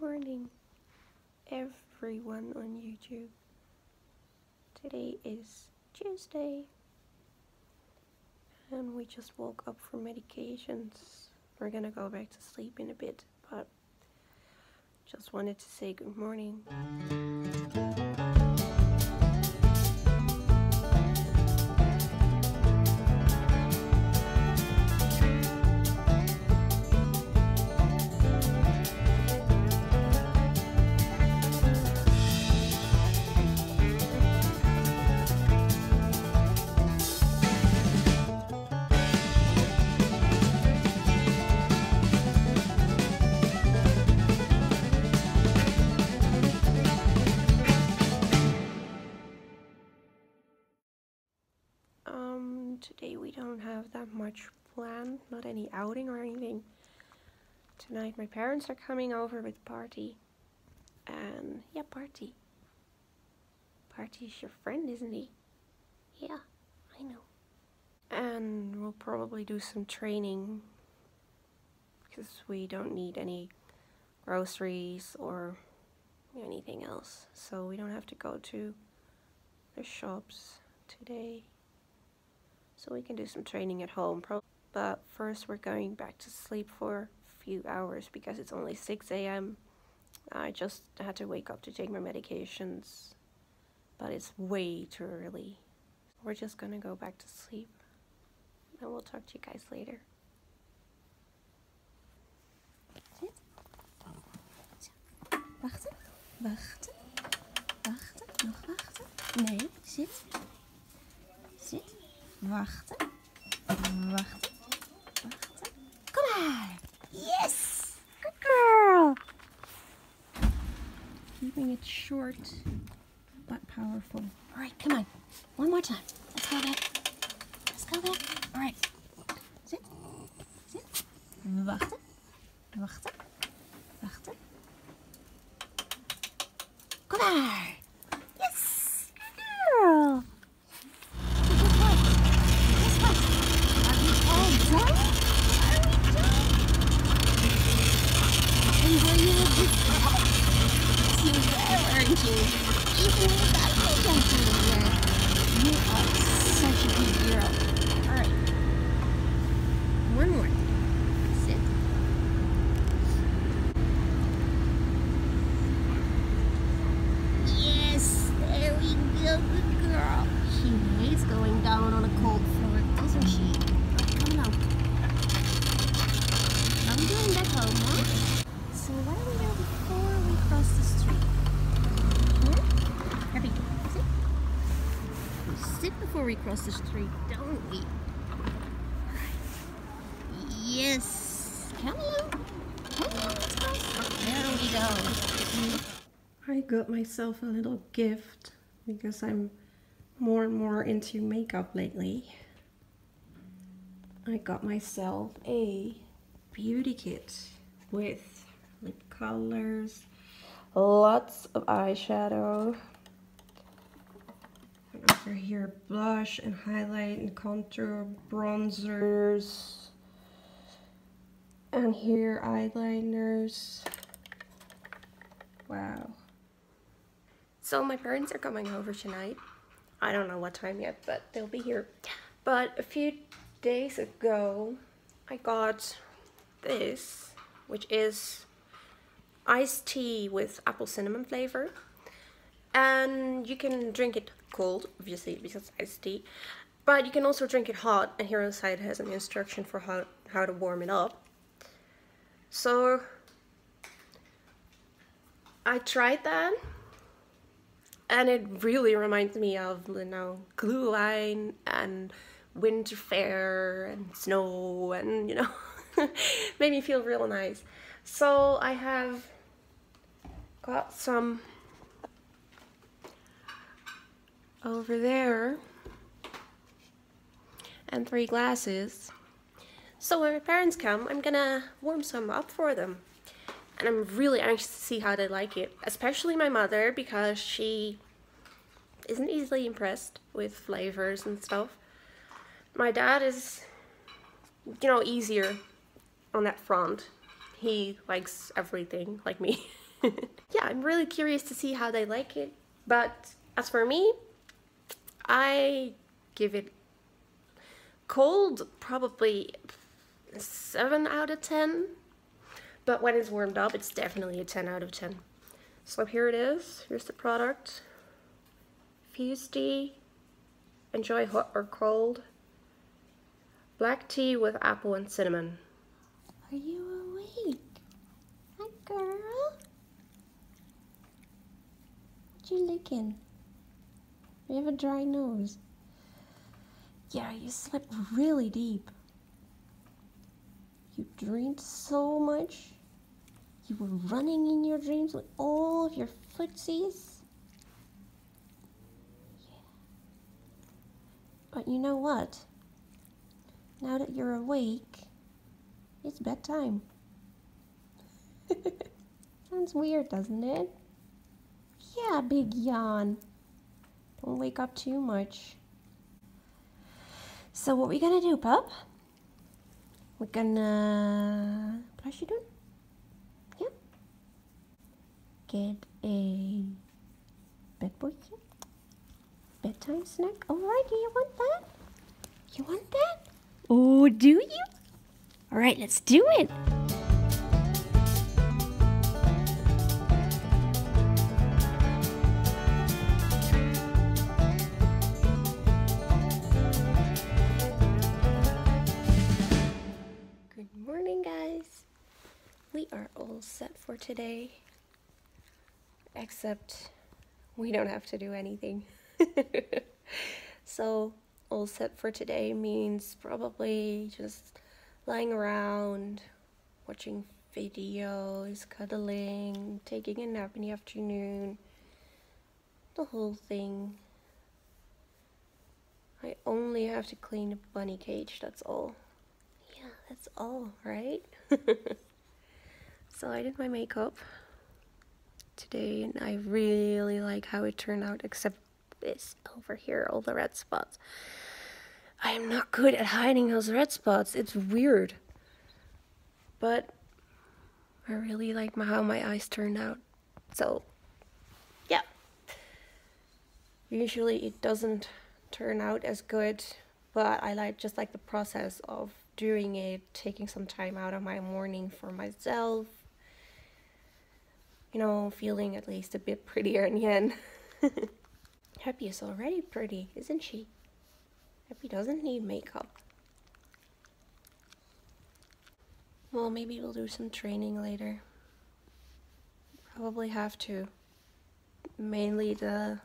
morning, everyone on YouTube. Today is Tuesday, and we just woke up from medications. We're gonna go back to sleep in a bit, but just wanted to say good morning. Don't have that much planned, not any outing or anything. Tonight my parents are coming over with party. And yeah, party. Party's your friend, isn't he? Yeah, I know. And we'll probably do some training because we don't need any groceries or anything else. So we don't have to go to the shops today so we can do some training at home. But first, we're going back to sleep for a few hours because it's only 6 a.m. I just had to wake up to take my medications, but it's way too early. We're just gonna go back to sleep, and we'll talk to you guys later. Wachten, wachten, wachten, nog wachten. Nee, zit. Zit. Wachten. Wachten. Wachten. Kom maar. Yes. Good girl. Keeping it short but powerful. All right, come on. One more time. Let's go back. Let's go back. All right. Zit. Zit. Wachten. Wachten. Wachten. Kom maar. Yes. Good girl. Good boy. Guess what? Are we all done? Are we done? And were you a good girl? You were, weren't you? Even without makeup you were. You are such a good girl. All right. One more. Sit. Yes, there we go, good girl. She hates going down on a cold floor, doesn't she? Come now. I'm doing that home, huh? So what do we do before we cross the street? Hmm? Happy, sit. We sit before we cross the street, don't we? Yes. Come on. There we go. I got myself a little gift because I'm more and more into makeup lately. I got myself a beauty kit with lip colors, lots of eyeshadow. Over here, blush and highlight and contour, bronzers. And here, eyeliners. Wow. So my parents are coming over tonight. I don't know what time yet, but they'll be here. But a few days ago, I got this, which is iced tea with apple cinnamon flavor. And you can drink it cold, obviously, because it's iced tea. But you can also drink it hot, and here on the side has an instruction for how, how to warm it up. So I tried that and it really reminds me of you know Glühwein and winter fair and snow and you know made me feel real nice so i have got some over there and three glasses so when my parents come i'm gonna warm some up for them and I'm really anxious to see how they like it, especially my mother because she isn't easily impressed with flavors and stuff. My dad is, you know, easier on that front. He likes everything like me. yeah, I'm really curious to see how they like it. But as for me, I give it cold probably 7 out of 10. But when it's warmed up, it's definitely a 10 out of 10. So here it is. Here's the product. Fuze Tea. Enjoy hot or cold. Black tea with apple and cinnamon. Are you awake? Hi, girl. What you licking? You have a dry nose. Yeah, you slept really deep. You dreamed so much. You were running in your dreams with all of your footsies. But you know what? Now that you're awake, it's bedtime. Sounds weird, doesn't it? Yeah, big yawn. Don't wake up too much. So what we gonna do, pup? We're gonna... Are you doing? Yeah. Get a bed boy Bedtime snack? Alright, do you want that? You want that? Oh, do you? Alright, let's do it! Today. Except we don't have to do anything. so, all set for today means probably just lying around, watching videos, cuddling, taking a nap in the afternoon, the whole thing. I only have to clean the bunny cage, that's all. Yeah, that's all, right? so I did my makeup today and I really like how it turned out, except this over here, all the red spots. I am not good at hiding those red spots. It's weird. But I really like my, how my eyes turned out. So, yeah. Usually it doesn't turn out as good, but I like just like the process of doing it, taking some time out of my morning for myself. You know, feeling at least a bit prettier in the end. Happy is already pretty, isn't she? Happy doesn't need makeup. Well, maybe we'll do some training later. Probably have to. Mainly the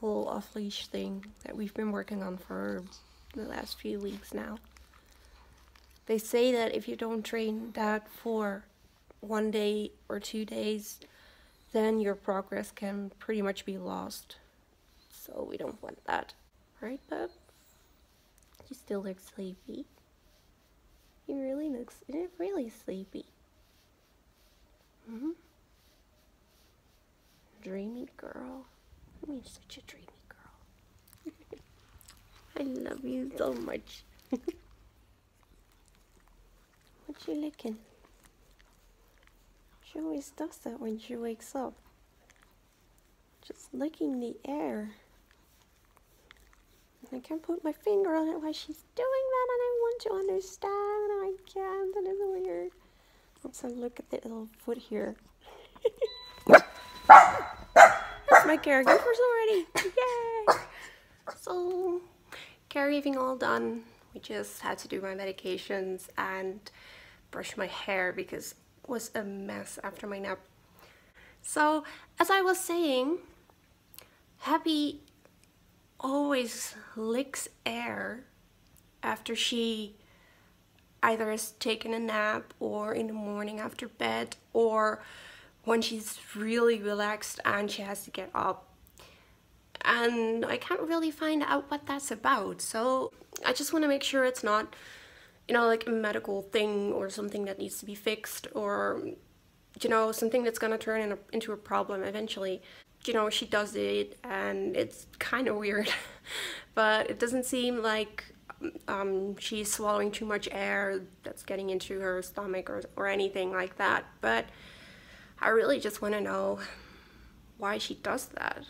whole off leash thing that we've been working on for the last few weeks now. They say that if you don't train that for one day or two days, then your progress can pretty much be lost. So we don't want that. Right, bub? You still look sleepy. You really look really sleepy. hmm Dreamy girl. Mean, such a dreamy girl. I love you so much. what you licking? She always does that when she wakes up. Just licking the air. I can't put my finger on it while she's doing that and I want to understand and I can't. That is weird. Also look at the little foot here. That's my caregivers already. Yay! So, caregiving all done. We just had to do my medications and brush my hair because was a mess after my nap. So, as I was saying, Happy always licks air after she either has taken a nap or in the morning after bed or when she's really relaxed and she has to get up. And I can't really find out what that's about. So I just want to make sure it's not, you know, like a medical thing or something that needs to be fixed or, you know, something that's to turn in a, into a problem eventually. You know, she does it and it's kind of weird. but it doesn't seem like um, she's swallowing too much air that's getting into her stomach or, or anything like that. But I really just want to know why she does that.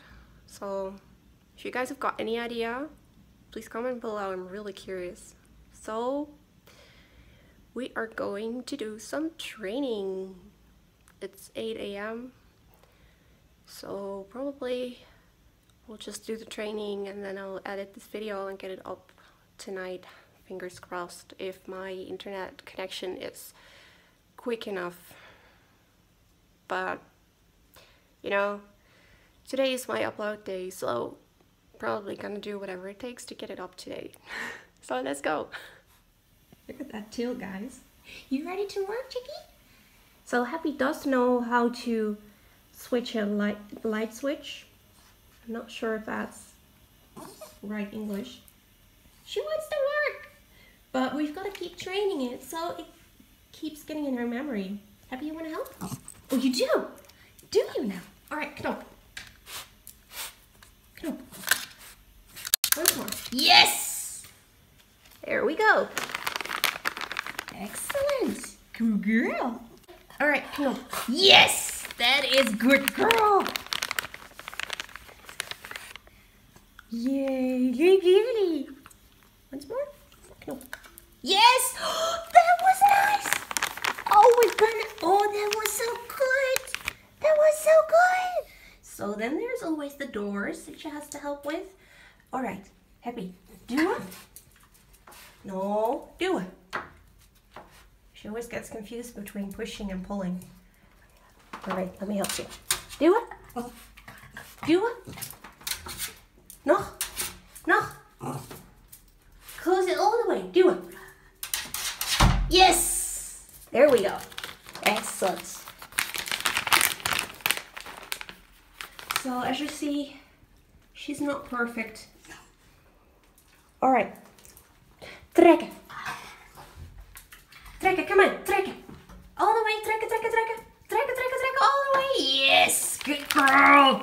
So, if you guys have got any idea, please comment below. I'm really curious. So, we are going to do some training. It's 8 a.m. So, probably we'll just do the training and then I'll edit this video and get it up tonight. Fingers crossed if my internet connection is quick enough. But, you know, Today is my upload day, so probably gonna do whatever it takes to get it up today. so let's go. Look at that tail, guys. You ready to work, Chicky? So Happy does know how to switch a light, light switch. I'm not sure if that's right English. She wants to work, but we've got to keep training it so it keeps getting in her memory. Happy, you want to help? Oh, you do? Do you now? All right, come on. Once more. Yes! There we go. Excellent. Good girl. All right, come on. Yes! That is good girl. Yay, yay, yay. Once more. Yes! that was nice! Oh my goodness. Oh, that was so good. That was so good. So then there's always the doors that she has to help with. All right, happy. Do it. No, do it. She always gets confused between pushing and pulling. All right, let me help you. Do it. Do it. No, no. Close it all the way. Do it. Yes. There we go. Excellent. So as you see, she's not perfect. All right. Trekken come on, trekken. All the way, trekken, trekken, trekken. Trekken, trekken, trekken, all the way. Yes, good girl.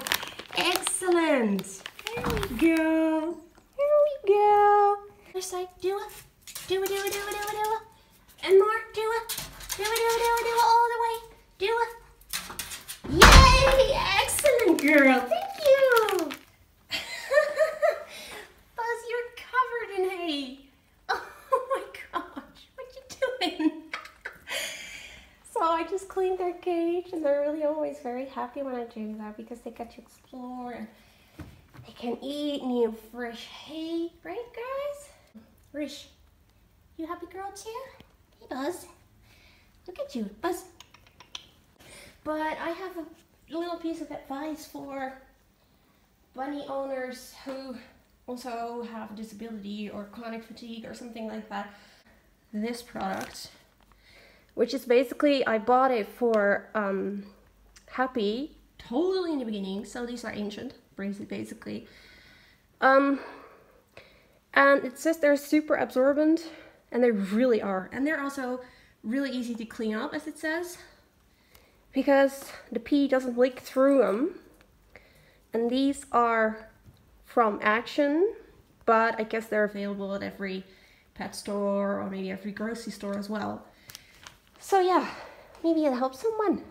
Excellent. There we go. Here we go. Other side, do it. Do it, do it, do it, do it, do it. And more, do it. Do it, do it, do it, do it, all the way. Do it. Yay! Excellent, girl. Thank you. Buzz, you're covered in hay. Oh my gosh, what you doing? so I just cleaned their cage, and they're really always very happy when I do that because they get to explore and they can eat new fresh hay, right, guys? Rish, you happy girl too? Hey, Buzz. Look at you, Buzz. But I have a little piece of advice for bunny owners who also have a disability or chronic fatigue or something like that. This product, which is basically, I bought it for um, Happy, totally in the beginning, so these are ancient, basically. Um, and it says they're super absorbent, and they really are. And they're also really easy to clean up, as it says because the pee doesn't leak through them. And these are from Action, but I guess they're available at every pet store or maybe every grocery store as well. So yeah, maybe it'll help someone.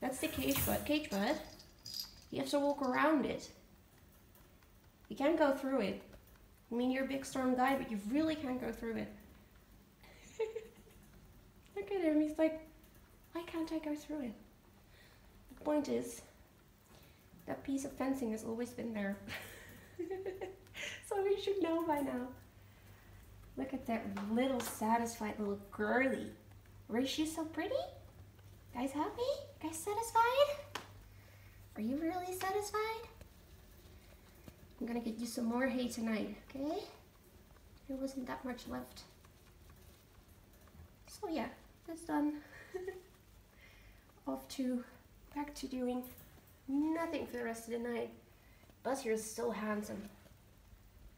That's the cage bud. Cage bud. You have to walk around it. You can't go through it. I mean, you're a big storm guy, but you really can't go through it. Look at him. He's like, why can't I go through it? Point is, that piece of fencing has always been there. so we should know by now. Look at that little satisfied little girly. Is she so pretty? Guys happy? Guys satisfied? Are you really satisfied? I'm gonna get you some more hay tonight, okay? There wasn't that much left. So yeah, that's done. Off to back to doing nothing for the rest of the night. Buzz, you're so handsome.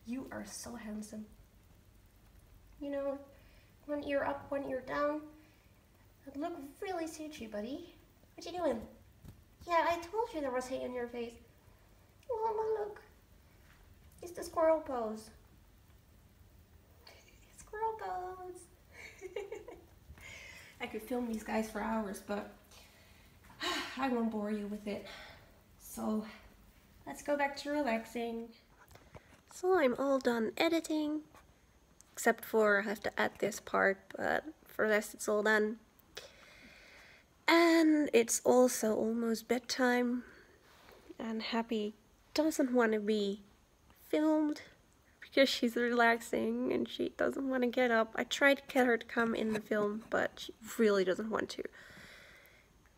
You are so handsome. You know, one ear up, one ear down. That look really suits you, buddy. What you doing? Yeah, I told you there was hay on your face. Oh, my look. It's the squirrel pose. squirrel pose. I could film these guys for hours, but I won't bore you with it. So let's go back to relaxing. So I'm all done editing, except for I have to add this part, but for rest it's all done. And it's also almost bedtime, and Happy doesn't want to be filmed because she's relaxing and she doesn't want to get up. I tried to get her to come in the film, but she really doesn't want to.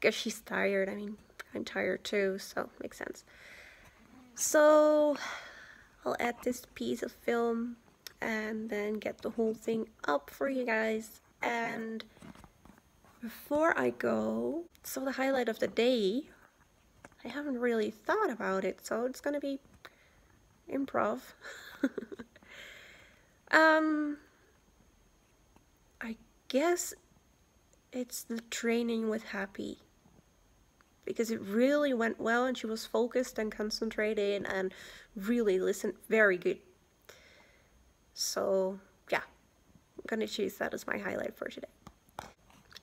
Because she's tired. I mean, I'm tired too, so makes sense. So, I'll add this piece of film and then get the whole thing up for you guys. And before I go, so the highlight of the day, I haven't really thought about it, so it's gonna be improv. um, I guess it's the training with Happy because it really went well and she was focused and concentrated and really listened very good. So, yeah, I'm gonna choose that as my highlight for today.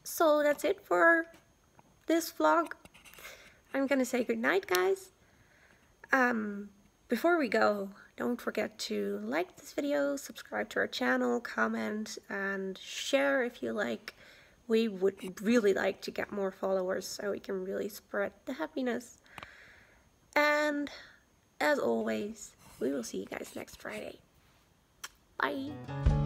So, that's it for this vlog. I'm gonna say good night, guys. Um, before we go, don't forget to like this video, subscribe to our channel, comment, and share if you like. We would really like to get more followers so we can really spread the happiness. And as always, we will see you guys next Friday. Bye!